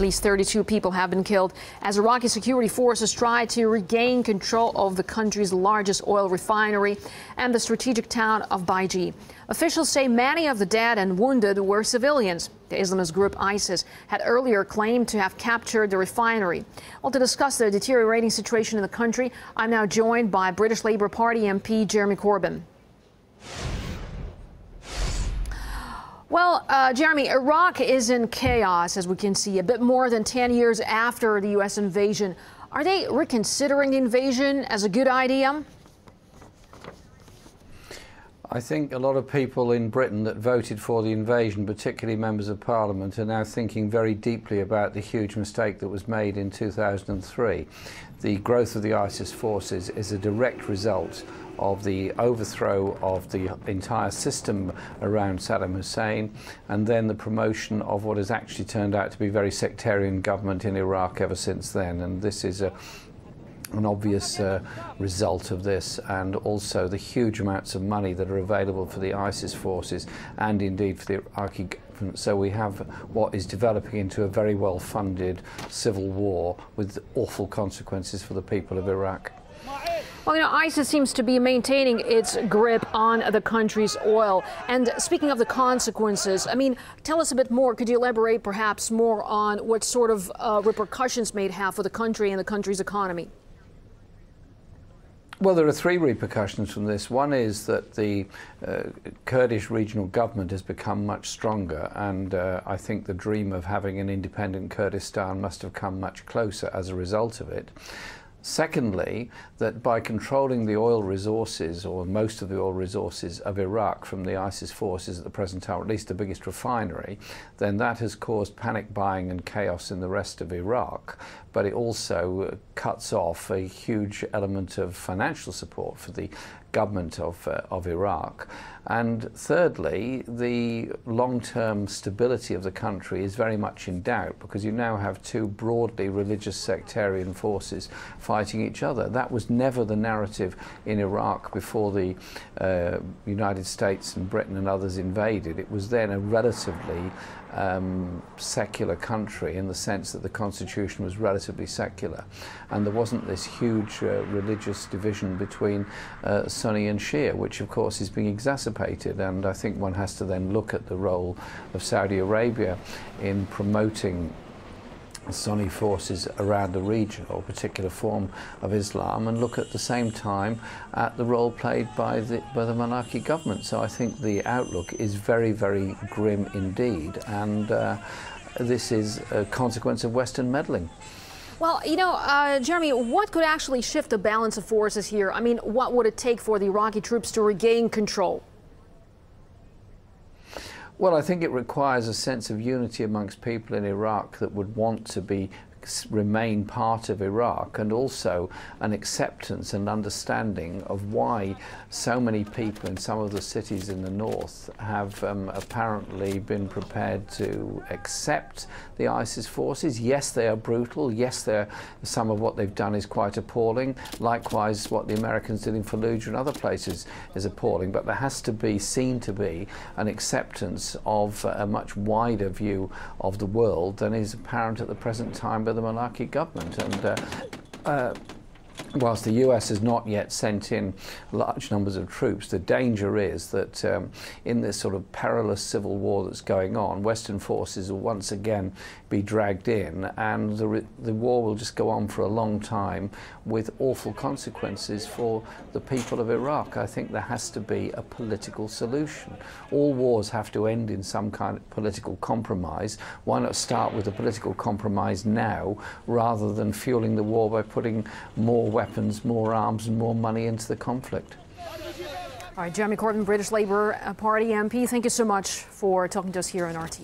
At least 32 people have been killed as Iraqi security forces try to regain control of the country's largest oil refinery and the strategic town of Baiji. Officials say many of the dead and wounded were civilians. The Islamist group ISIS had earlier claimed to have captured the refinery. Well, to discuss the deteriorating situation in the country, I'm now joined by British Labour Party MP Jeremy Corbyn. Well, uh, Jeremy, Iraq is in chaos, as we can see, a bit more than 10 years after the U.S. invasion. Are they reconsidering the invasion as a good idea? I think a lot of people in Britain that voted for the invasion, particularly members of parliament, are now thinking very deeply about the huge mistake that was made in 2003. The growth of the ISIS forces is a direct result of the overthrow of the entire system around Saddam Hussein and then the promotion of what has actually turned out to be very sectarian government in Iraq ever since then. And this is a an obvious uh, result of this and also the huge amounts of money that are available for the ISIS forces and indeed for the Iraqi government. So we have what is developing into a very well funded civil war with awful consequences for the people of Iraq. Well, you know, ISIS seems to be maintaining its grip on the country's oil. And speaking of the consequences, I mean, tell us a bit more. Could you elaborate perhaps more on what sort of uh, repercussions may have for the country and the country's economy? Well, there are three repercussions from this. One is that the uh, Kurdish regional government has become much stronger, and uh, I think the dream of having an independent Kurdistan must have come much closer as a result of it. Secondly, that by controlling the oil resources, or most of the oil resources of Iraq from the ISIS forces at the present time, at least the biggest refinery, then that has caused panic buying and chaos in the rest of Iraq. But it also cuts off a huge element of financial support for the government of, uh, of Iraq. And thirdly, the long-term stability of the country is very much in doubt because you now have two broadly religious sectarian forces fighting each other. That was never the narrative in Iraq before the uh, United States and Britain and others invaded. It was then a relatively um, secular country in the sense that the constitution was relatively secular and there wasn't this huge uh, religious division between uh, Sunni and Shia which of course is being exacerbated and I think one has to then look at the role of Saudi Arabia in promoting Sunni forces around the region or particular form of Islam and look at the same time at the role played by the, by the Maliki government. So I think the outlook is very, very grim indeed and uh, this is a consequence of Western meddling. Well, you know, uh, Jeremy, what could actually shift the balance of forces here? I mean, what would it take for the Iraqi troops to regain control? Well, I think it requires a sense of unity amongst people in Iraq that would want to be remain part of Iraq and also an acceptance and understanding of why so many people in some of the cities in the north have um, apparently been prepared to accept the ISIS forces. Yes, they are brutal. Yes, some of what they've done is quite appalling. Likewise, what the Americans did in Fallujah and other places is appalling. But there has to be seen to be an acceptance of a much wider view of the world than is apparent at the present time by the Maliki government. And uh, uh, whilst the US has not yet sent in large numbers of troops, the danger is that um, in this sort of perilous civil war that's going on, Western forces will once again be dragged in and the, the war will just go on for a long time with awful consequences for the people of Iraq. I think there has to be a political solution. All wars have to end in some kind of political compromise. Why not start with a political compromise now rather than fueling the war by putting more weapons, more arms and more money into the conflict. All right, Jeremy Corbyn, British Labour Party MP, thank you so much for talking to us here on RT.